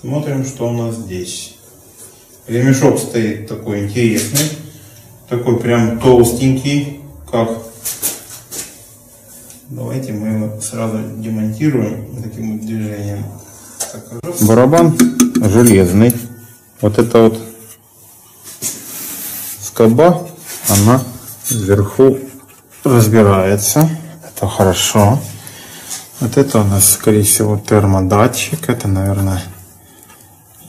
Смотрим, что у нас здесь. Ремешок стоит такой интересный. Такой прям толстенький, как Давайте мы его сразу демонтируем таким вот движением. Барабан железный. Вот это вот скоба, она вверху разбирается. Это хорошо. Вот это у нас, скорее всего, термодатчик. Это, наверное,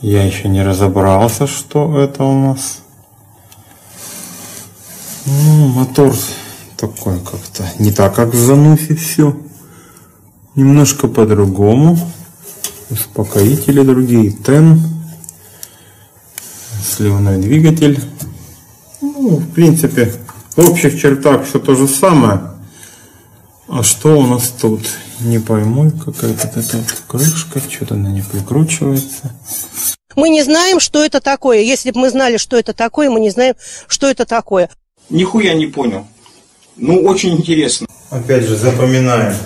я еще не разобрался, что это у нас. Ну, мотор такой как-то не так, как в Зануфе все. Немножко по-другому. Успокоители другие. Тен. Сливной двигатель. Ну, в принципе, в общих чертах все то же самое. А что у нас тут? Не пойму, какая-то эта крышка, что-то она не прикручивается. Мы не знаем, что это такое. Если бы мы знали, что это такое, мы не знаем, что это такое. Нихуя не понял. Ну, очень интересно. Опять же, запоминаем,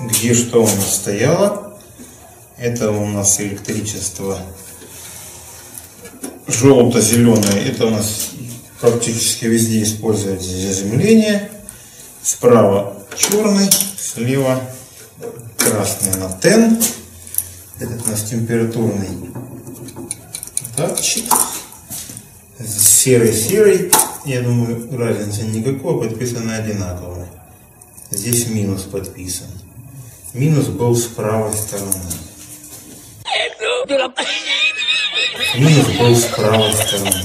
где что у нас стояло. Это у нас электричество желто-зеленое. Это у нас практически везде используется заземление. Справа черный, слева красный на тен. Этот у нас температурный датчик. Серый-серый. Я думаю, разницы никакой, подписаны одинаково. Здесь минус подписан. Минус был с правой стороны. Минус был с правой стороны.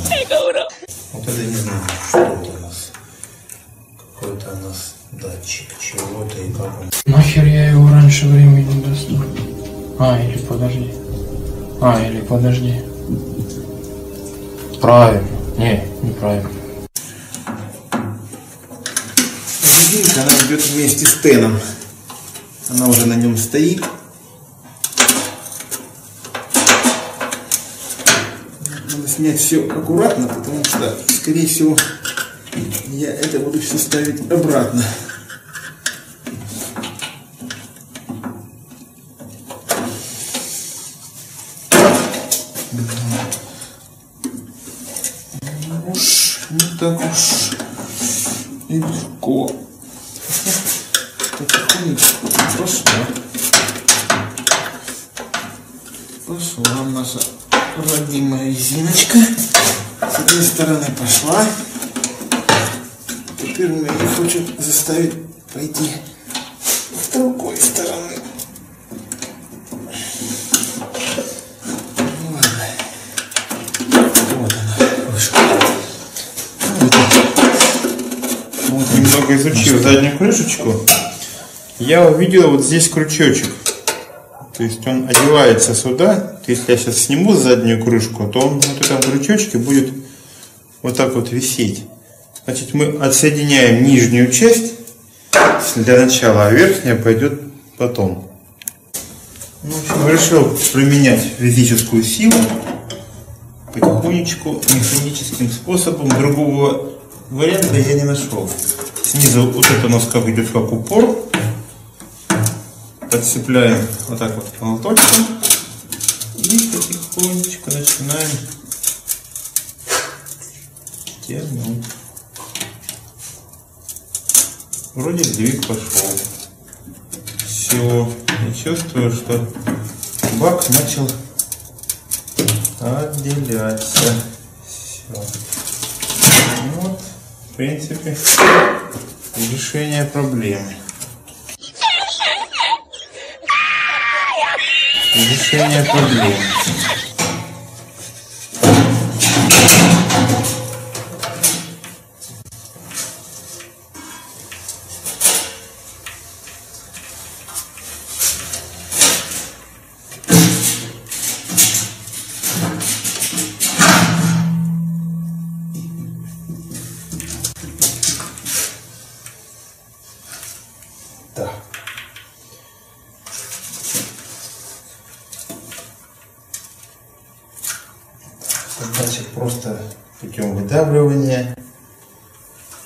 Вот это не знаю, что это у нас. Какой-то у нас датчик чего-то и как он. Нахер я его раньше времени достал? А, или подожди. А, или подожди. Правильно. Не, неправильно. Резинка, она идет вместе с теном. Она уже на нем стоит. Надо снять все аккуратно, потому что, скорее всего, я это буду все ставить обратно. Уж не так уж и легко. Потихонечку пошла. Пошла наша родимая резиночка. С этой стороны пошла. Меня не хочет заставить пойти с другой стороны. Немного изучил заднюю крышечку. Я увидел вот здесь крючочек. То есть он одевается сюда. То есть я сейчас сниму заднюю крышку, то он вот этом крючочке будет вот так вот висеть. Значит, мы отсоединяем нижнюю часть для начала, а верхняя пойдет потом. Ну, в общем, решил применять физическую силу потихонечку, механическим способом. Другого варианта я не нашел. Снизу вот это у нас как идет как упор. Подцепляем вот так вот молоточком. И потихонечку начинаем тянуть. Вроде сдвиг пошел. Все. Я чувствую, что бак начал отделяться. Все. Вот, в принципе, решение проблемы. Решение проблемы.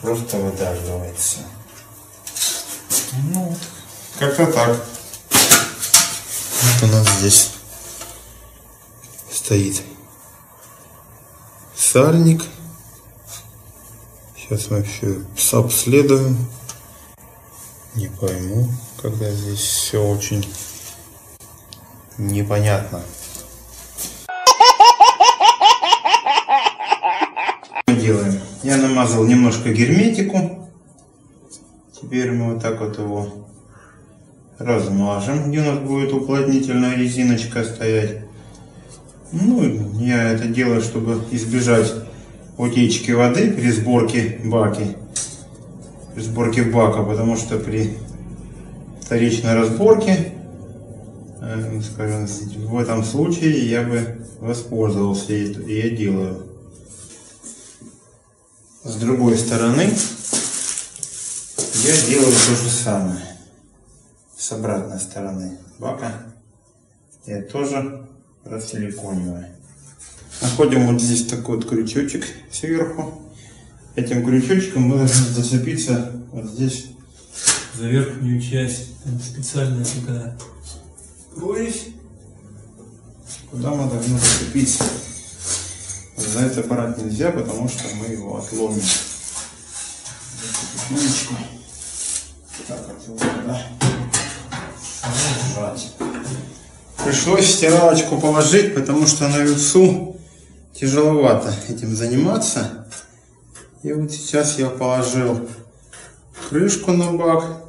Просто выдавливается. Ну, как-то так. Вот у нас здесь стоит сальник. Сейчас мы все обследуем. Не пойму, когда здесь все очень непонятно. мы делаем? Я намазал немножко герметику. Теперь мы вот так вот его размажем, где у нас будет уплотнительная резиночка стоять. Ну, я это делаю, чтобы избежать утечки воды при сборке баки, при сборке бака, потому что при вторичной разборке, э, скажем, в этом случае я бы воспользовался, и я делаю. С другой стороны я делаю то же самое. С обратной стороны бака я тоже рассиликониваю. Находим вот здесь такой вот крючочек сверху. Этим крючочком мы должны зацепиться вот здесь за верхнюю часть. Там специальная такая прорезь, куда мы должны зацепиться. За это брать нельзя, потому что мы его отломим. Пришлось стиралочку положить, потому что на весу тяжеловато этим заниматься. И вот сейчас я положил крышку на бак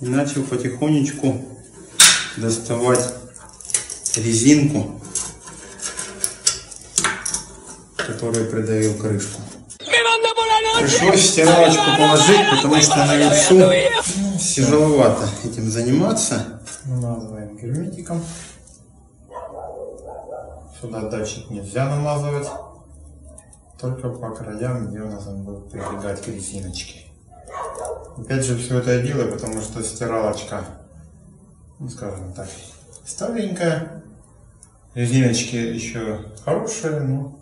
и начал потихонечку доставать резинку, которая придавил крышку. Пришлось стиралочку положить, потому что на весу тяжеловато этим заниматься. Намазываем герметиком. Сюда датчик нельзя намазывать, только по краям, где у нас он будет прилегать к резиночке. Опять же, все это я делаю, потому что стиралочка, ну скажем так, старенькая. Резиночки еще хорошие, но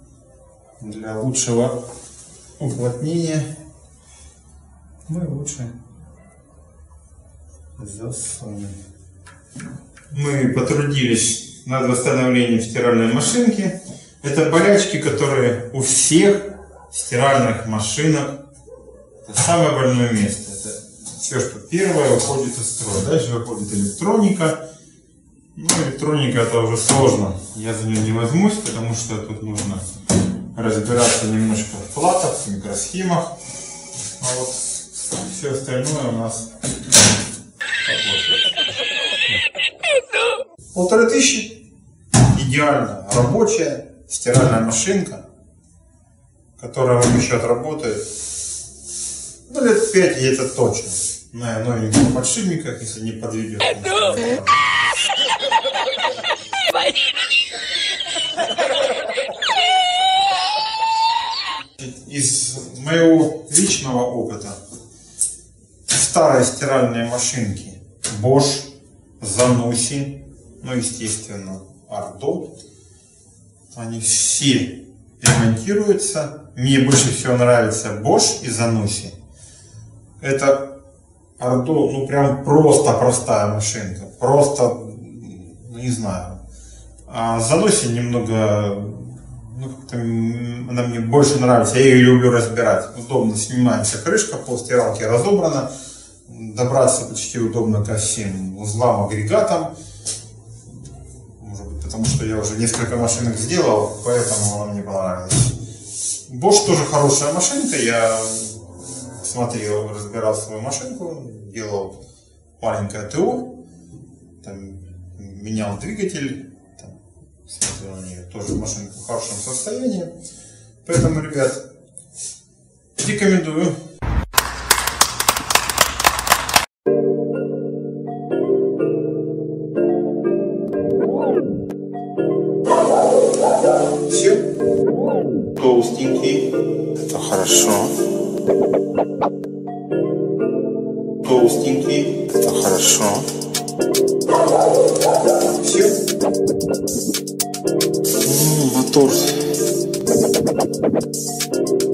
для лучшего уплотнения мы лучше засунем. Мы потрудились над восстановлением стиральной машинки. Это болячки, которые у всех стиральных машинок. Это самое больное место. Это все, что первое выходит из строя. Дальше выходит электроника. Ну, электроника это уже сложно. Я за нее не возьмусь, потому что тут нужно разбираться немножко в платах, в микросхемах. А вот все остальное у нас Полторы тысячи. Идеально рабочая стиральная машинка, которая вам еще отработает. Ну, лет пять и это точно. На новеньких подшипниках, если не подведет. Из моего личного опыта старые стиральные машинки Bosch, Zanussi, ну, естественно, Ардо, они все ремонтируются. Мне больше всего нравится Bosch и Zanussi. Это Ардо, ну, прям просто простая машинка. Просто, ну, не знаю. А Zanussi немного, она мне больше нравится. Я ее люблю разбирать. Удобно снимается крышка, пол стиралки разобрана добраться почти удобно ко всем узлам, агрегатам. Может быть, потому что я уже несколько машинок сделал, поэтому она мне понравилась. Bosch тоже хорошая машинка. Я смотрел, разбирал свою машинку, делал маленькое ТО, там, менял двигатель, там, смотрел на нее, тоже машинка в хорошем состоянии. Поэтому, ребят, рекомендую. Все. Толстенький. Это хорошо. Толстенький. Это хорошо. Все.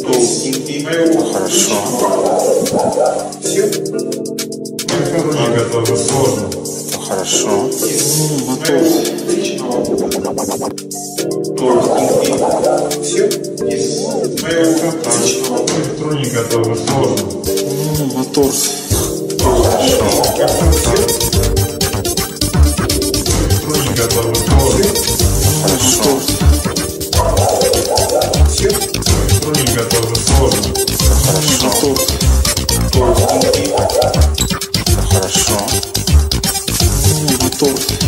Толстенький. Хорошо. Все. Электроника это уже сложно. Это хорошо. Мотор. Электроника тоже сложно. Мотор. Электроника тоже сложно. Хорошо. Все электроника тоже сложно. Мотор. Хорошо. Ну,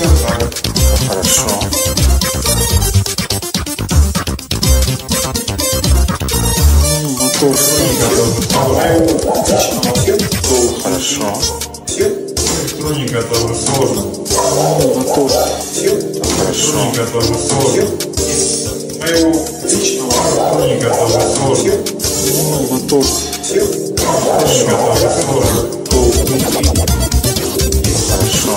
Так. Хорошо. Мотор. Хорошо. Все электроника тоже сложно. Мотор. Хорошо. электроника тоже сложно. Моего личного электроника тоже сложно. Мотор. Электроника тоже сложно.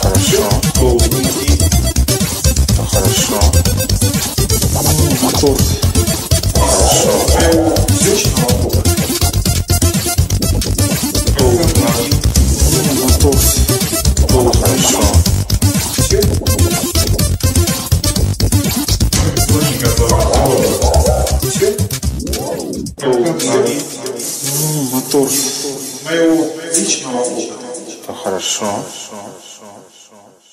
Хорошо. Хорошо. Мотор. som.